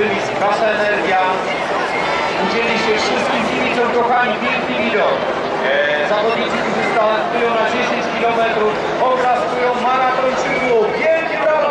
byliście, wasza energia. Udzieliście wszystkim kibicom, kochani, piękny widok. E, zawodnicy, którzy startują na 10 km, obrazkują maratończyków. Wielkie brawo!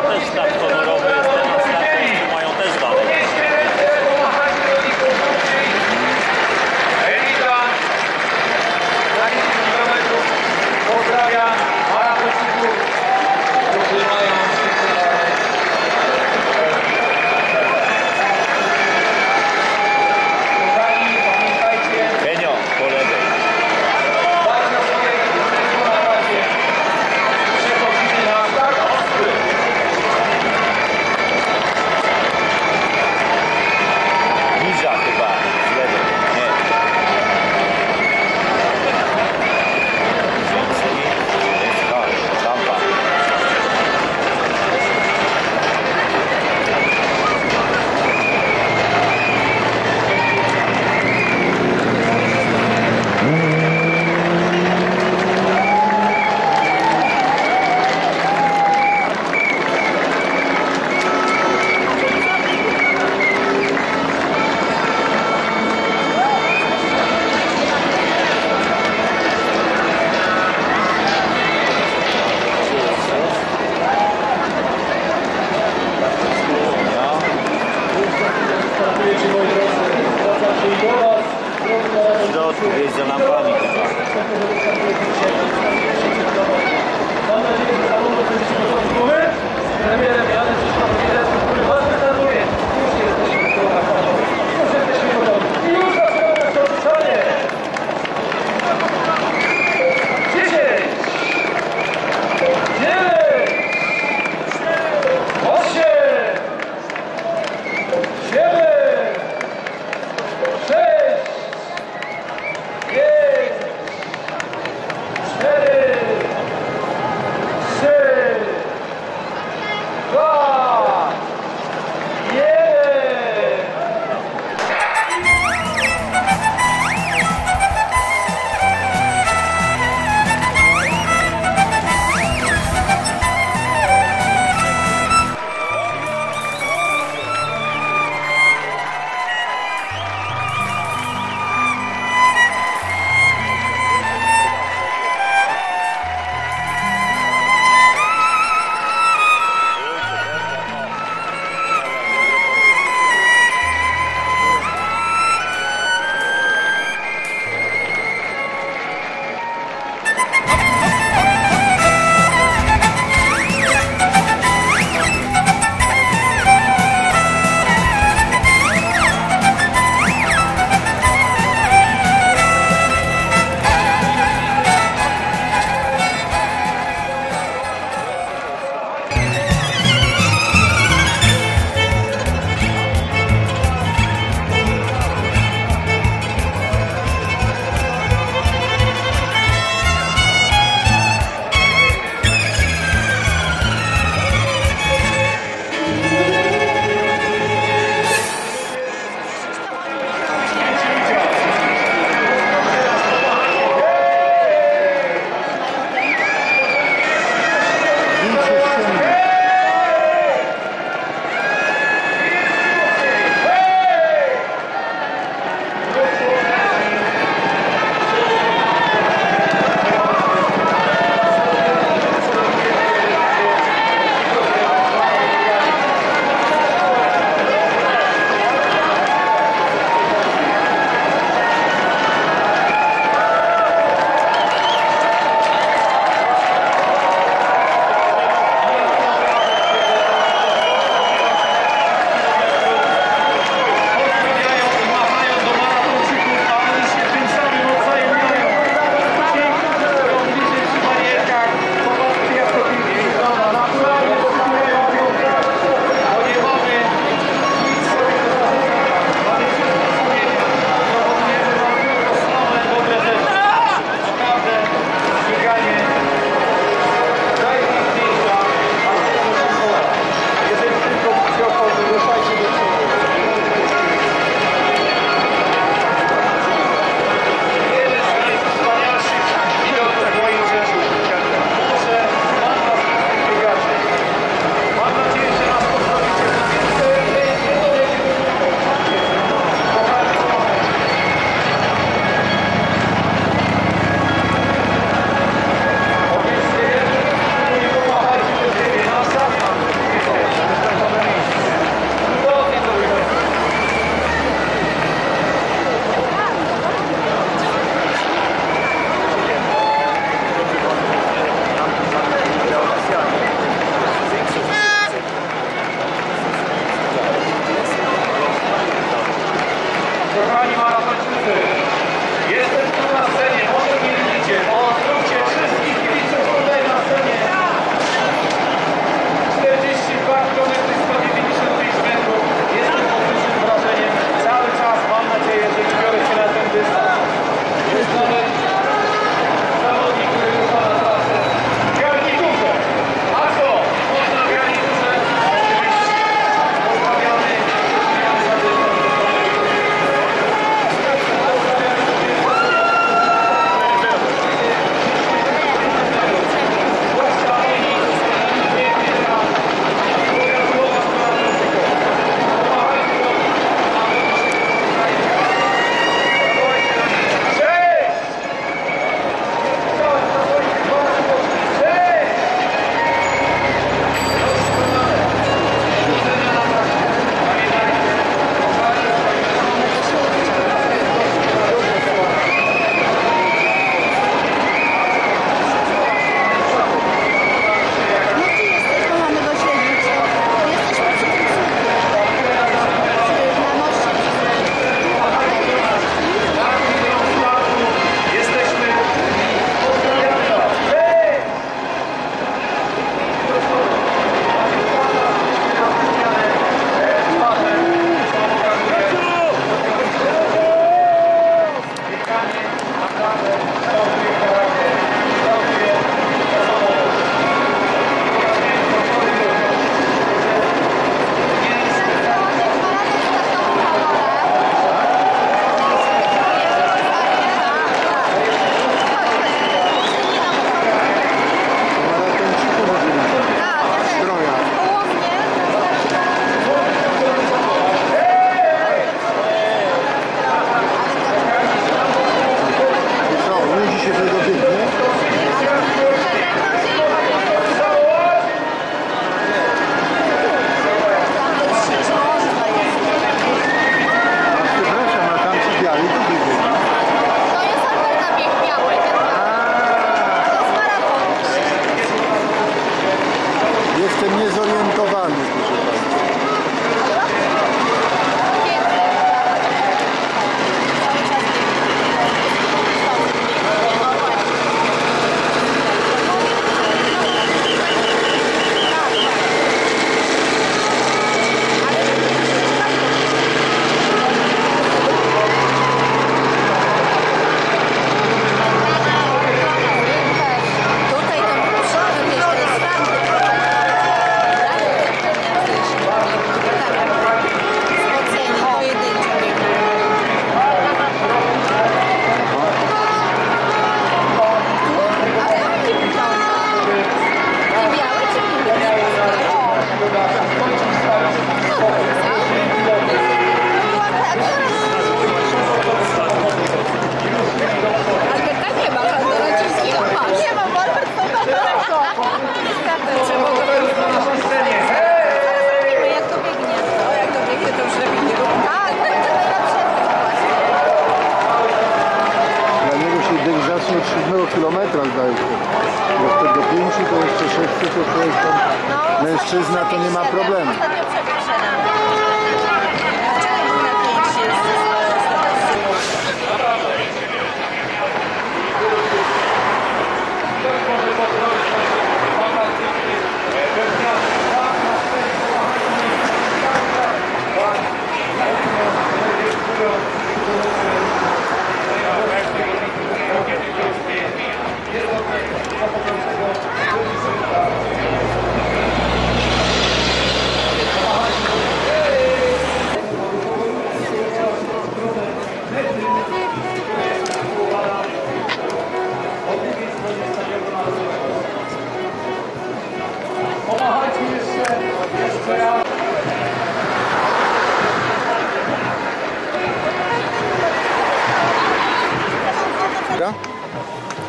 Mężczyzna, to nie ma problemu.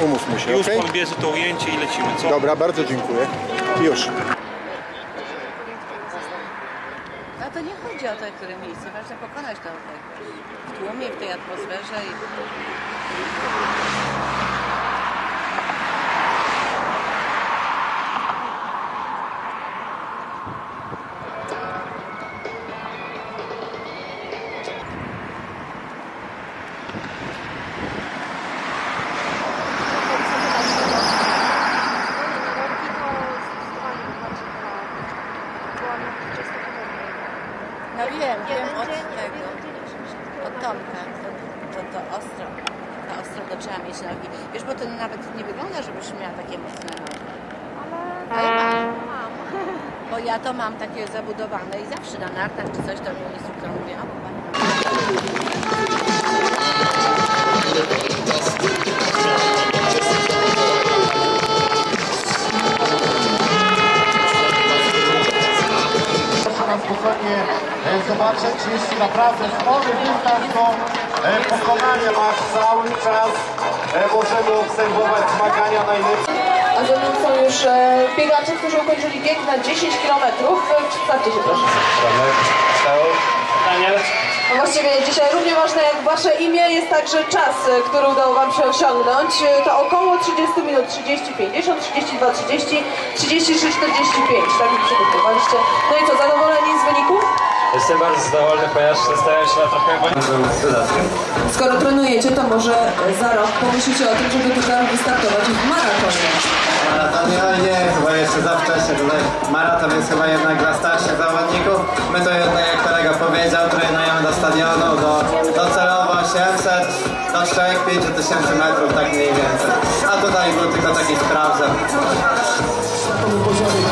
Umówmy się, Już okej? pan bierze to ujęcie i lecimy, co? Dobra, bardzo dziękuję. Już. A to nie chodzi o to, które miejsce. Ważne pokonać to w tłumie, w tej atmosferze. I... wiem, wiem od tego, od Tomka. To, to, to ostro, to ostro to trzeba mieć nogi. Wiesz, bo to nawet nie wygląda, żebyś miała takie mocne nogi. Ale ja mam. Bo ja to mam takie zabudowane i zawsze na nartach czy coś to mi instruktor mówi, a popatrz. Proszę na spokojnie e, zobaczyć, jest naprawdę spory dystans do e, pokonania. Masz cały czas, e, możemy obserwować zmagania najlepszych. A ze mną są już e, biegacze, którzy ukończyli bieg na 10 km. Przedstawcie się proszę. No właściwie dzisiaj równie ważne jak wasze imię jest także czas, e, który udało wam się osiągnąć. E, To około 30 minut, 30, 50, 32, 30, 33, 45. Tak mi przygotowaliście. No i co, zadowoleni z wyników? Jestem bardzo zadowolony, ponieważ zastanawiam się na trochę dodatkiem. Skoro trenujecie, to może za rok pomyślicie o tym, żeby tutaj wystartować w maratonie. Maraton nie, nie, chyba jeszcze za wcześnie. Tutaj maraton jest chyba jednak dla starszych zawodników. My to jednak, jak kolega powiedział, trenujemy do stadionu, do, docelowo 800 do 3-5 tysięcy metrów, tak mniej więcej. A tutaj był tylko taki sprawdzam. Poziomie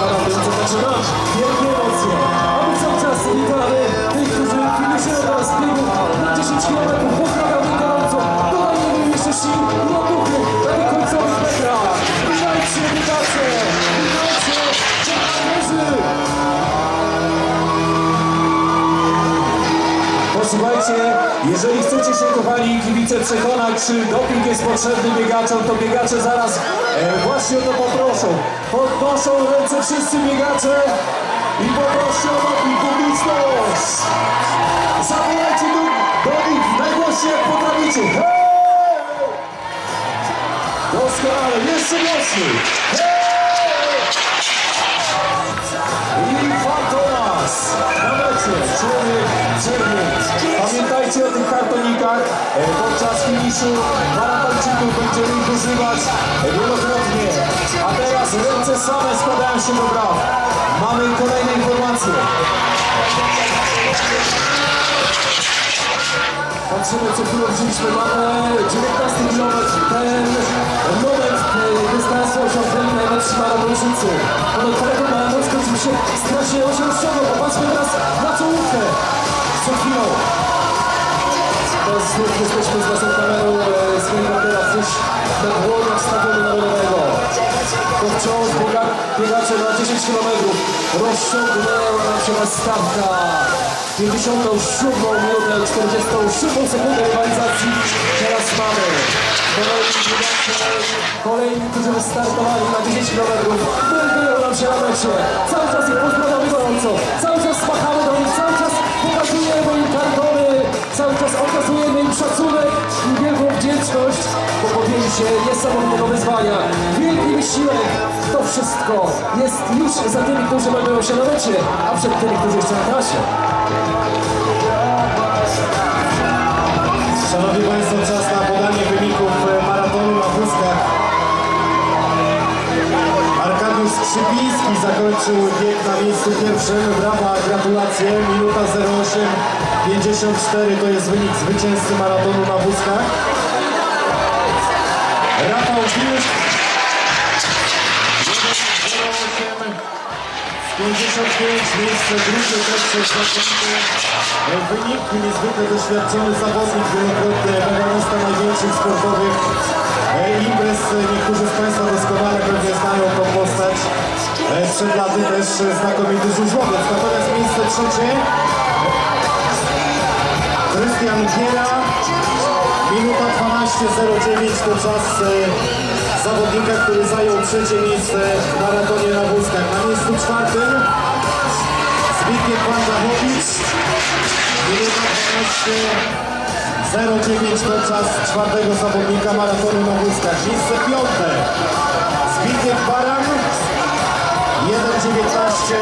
Posłuchajcie, jeżeli chcecie się, kochani kibice, przekonać, czy doping jest potrzebny biegaczom, to biegacze zaraz e, właśnie o to poproszą. Podnoszą ręce wszyscy biegacze i poproszę o doping publiczność. Zawołajcie do, do nich najgłośniej jak potraficie. Hej! Pamiętajcie o tych kartonikach. E, Podczas finiszu maratończyków będziemy ich używać wielokrotnie. A teraz ręce same składają się do braw. Mamy kolejne informacje. Patrzymy co chwilę wzięliśmy, mamy 19 km, ten moment e, dystansu osiągnęli najlepsi maratończycy. Ponad maraton skończył się strasznie osiążono, popatrzmy teraz na czołówkę. Co chwilą. Teraz znów jesteśmy z naszą kamerą z helikoptera gdzieś nad dłonią Stadionu Narodowego. To wciąż biega, biegacze na 10 km. Rozciągnęła nam się stawka. 57 minutę, 47 sekundę rywalizacji. Teraz mamy kolejni którzy wystartowali na 10 km. Wyrwują nam się na mecie. Cały czas ich pozdrawiamy gorąco. Cały czas machamy do nich, cały czas pokazujemy im kartony. Cały czas okazujemy im szacunek i wielką wdzięczność, bo podjęli się niesamowitego wyzwania. Wielki wysiłek to wszystko jest już za tymi, którzy będą się na mecie, a przed tymi, którzy jeszcze na trasie. Szanowni Państwo, czas na podanie wyników e, maratonu na wózkach. Arkadiusz Skrzypiński zakończył bieg na miejscu pierwszym. Brawa, gratulacje. Minuta 08.54 to jest wynik zwycięzcy maratonu na wózkach. Rafał Wilk 55, miejsce drugie, trzecie, czwarte. Wynik niezwykle doświadczony zawodnik, wielokrotny medalista największych sportowych e, imprez. Niektórzy z Państwa doskonale pewnie znają tą postać. E, Przed laty też znakomity żużlowiec. Natomiast miejsce trzecie Krystian Giera. Minuta 12.09 to czas e, zawodnika, który zajął trzecie miejsce w maratonie na wózkach. Na miejscu czwartym Zbigniew Wandachowicz. Minuta 12.09 to czas czwartego zawodnika maratonu na wózkach. Miejsce piąte Zbigniew Baran. 1.19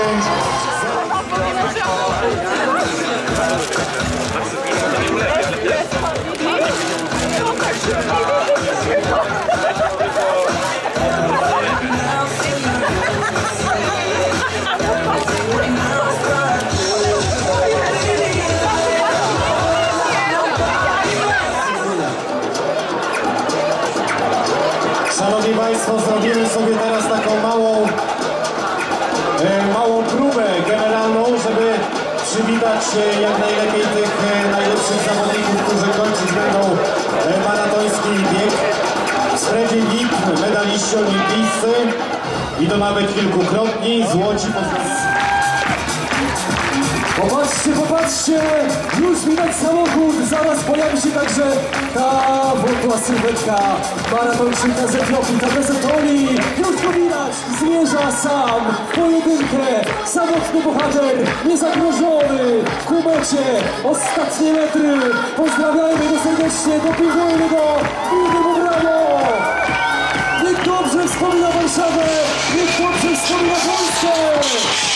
Szanowni Państwo, zrobimy sobie teraz taką małą, e, małą próbę generalną, żeby przywitać e, jak najlepiej tych e, najlepszych zawodników, którzy kończyć będą maratoński bieg. Freddy Lip, medaliści olimpijscy i to nawet kilkukrotni, złoci. Popatrzcie, popatrzcie! Już widać samochód! Zaraz pojawi się także ta wątła sylwetka maratończyka z Etiopii, Tadeze Toli! Już go widać! Zmierza sam w pojedynkę! Samotny bohater, niezagrożony! Ku mecie! Ostatnie metry! Pozdrawiajmy go serdecznie, dopingujmy go! Bijmy mu brawo! Niech dobrze wspomina Warszawę! Niech dobrze wspomina Polskę!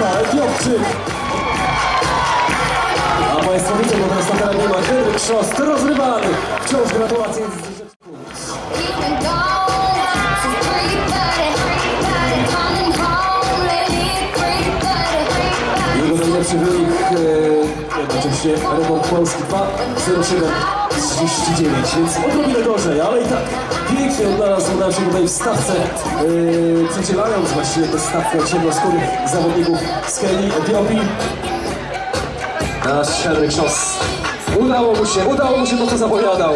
KTZT! A teraz na mecie melduje się Emil Patryk Kiewińska! Rekordzista Polski z czasem 2.07.39 jest na mecie Orlen Łąk z Polaków i Szerojak jako czwarty. Jest i Bacha, Metersa Bacha, Etiopczyk. A Państwo widzą, bo teraz na terenie ma Henryk Szost, rozrywany. Wciąż gratulacje rekord Polski 2.07.39, więc odrobinę gorzej, ale i tak pięknie odnalazł nam się tutaj w stawce, przecielając właściwie tę stawkę ciemnoskórych zawodników z Kenii, Etiopii. Nasz Henryk Szos. Udało mu się, udało mu się to, co zapowiadał.